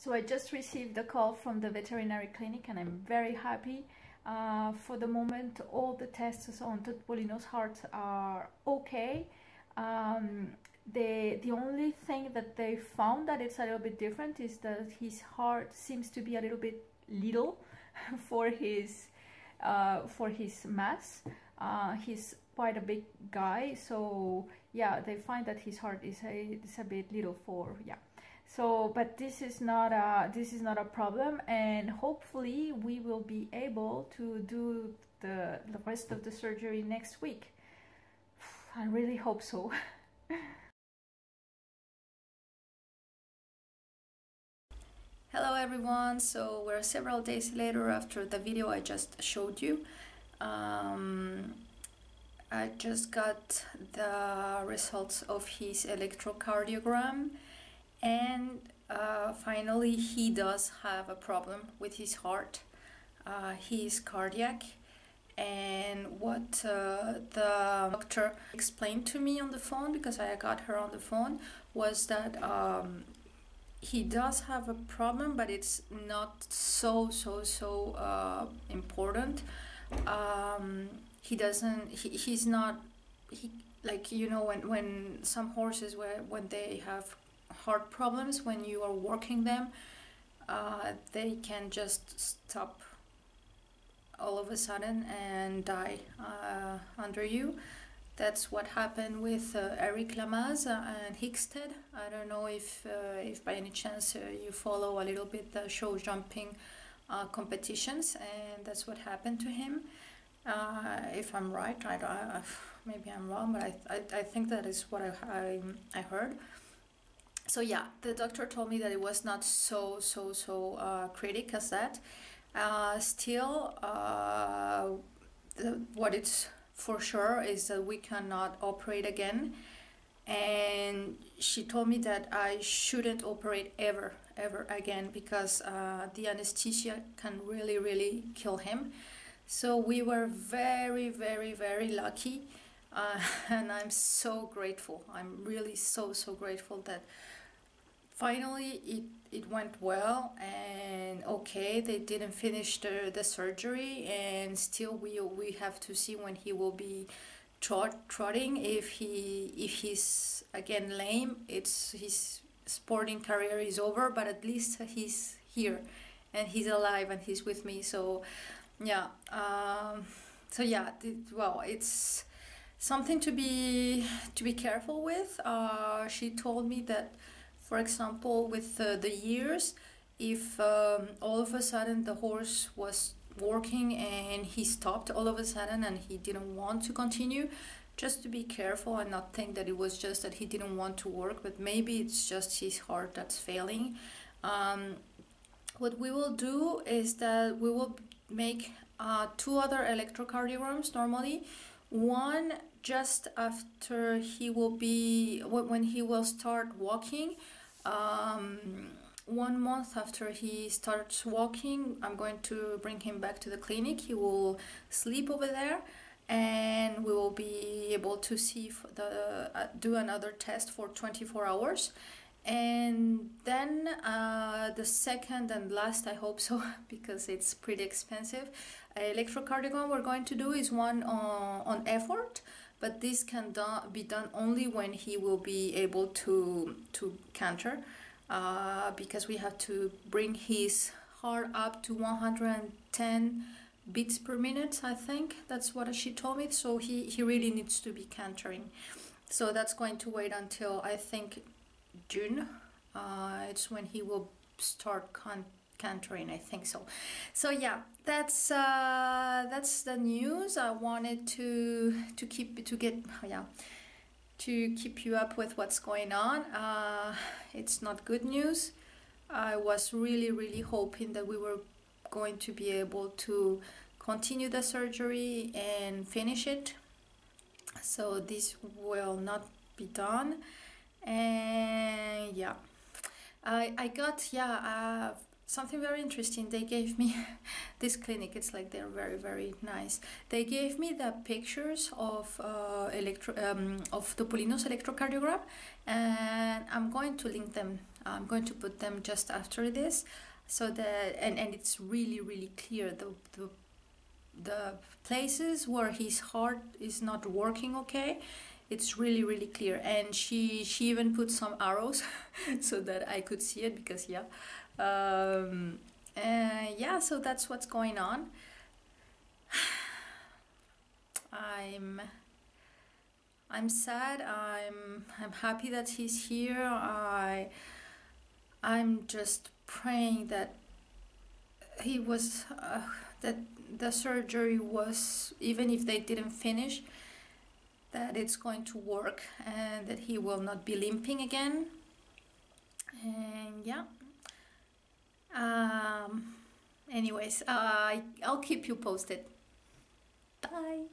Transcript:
So I just received a call from the veterinary clinic and I'm very happy. Uh, for the moment, all the tests on Topolino's heart are okay. Um, the, the only thing that they found that it's a little bit different is that his heart seems to be a little bit little for his uh, for his mass. Uh, he's quite a big guy, so yeah, they find that his heart is a, is a bit little for yeah so but this is not a this is not a problem and hopefully we will be able to do the, the rest of the surgery next week. I really hope so. Hello everyone. So we're several days later after the video i just showed you. Um, I just got the results of his electrocardiogram and uh, finally he does have a problem with his heart. Uh, he is cardiac. And what uh, the doctor explained to me on the phone because I got her on the phone was that um, he does have a problem but it's not so so so uh, important. Um, he doesn't he, he's not he like you know when when some horses where when they have heart problems when you are working them uh, they can just stop all of a sudden and die uh, under you that's what happened with uh, Eric Lamaze and Hickstead. I don't know if, uh, if by any chance uh, you follow a little bit the show jumping uh, competitions, and that's what happened to him. if I'm right, I, I, maybe I'm wrong, but I, I, I think that is what I, I, I heard so yeah, the doctor told me that it was not so so so uh, critic as that. Uh, still, uh, the, what it's for sure is that we cannot operate again. And she told me that I shouldn't operate ever, ever again because uh, the anesthesia can really, really kill him. So we were very, very, very lucky. Uh, and I'm so grateful. I'm really so, so grateful that finally it, it went well and okay they didn't finish the, the surgery and still we we have to see when he will be trot, trotting. If he if he's again lame it's his sporting career is over but at least he's here and he's alive and he's with me. So yeah um, so yeah well it's something to be to be careful with. Uh, she told me that for example, with uh, the years, if um, all of a sudden the horse was working and he stopped all of a sudden and he didn't want to continue, just to be careful and not think that it was just that he didn't want to work, but maybe it's just his heart that's failing. Um, what we will do is that we will make uh, two other electrocardiograms normally. One just after he will be, when he will start walking, um, one month after he starts walking, I'm going to bring him back to the clinic. He will sleep over there and we will be able to see the uh, do another test for 24 hours and then uh, the second and last I hope so because it's pretty expensive electrocardiogram we're going to do is one on, on effort but this can do be done only when he will be able to to canter uh, because we have to bring his heart up to 110 beats per minute I think. That's what she told me. So he, he really needs to be cantering. So that's going to wait until I think June. Uh, it's when he will start con cantering I think so. So yeah that's uh, that's the news. I wanted to to keep to get yeah to keep you up with what's going on. Uh, it's not good news. I was really really hoping that we were going to be able to continue the surgery and finish it. So this will not be done. And yeah. I, I got yeah uh, something very interesting. They gave me this clinic. It's like they're very very nice. They gave me the pictures of uh, electro um, of Topolino's electrocardiogram and I'm going to link them. I'm going to put them just after this so that and, and it's really really clear. The, the the places where his heart is not working okay it's really really clear. And she she even put some arrows so that I could see it because yeah um, uh, yeah so that's what's going on. I'm I'm sad. I'm I'm happy that he's here. I I'm just praying that he was uh, that the surgery was even if they didn't finish that it's going to work and that he will not be limping again. And yeah um anyways uh, i'll keep you posted. Bye